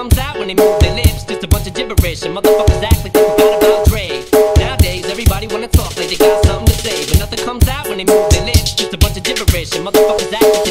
comes out when they move their lips. Just a bunch of gibberish, and motherfuckers act like they forgot about Dre. Nowadays, everybody wanna talk like they got something to say, but nothing comes out when they move their lips. Just a bunch of gibberish, and motherfuckers act like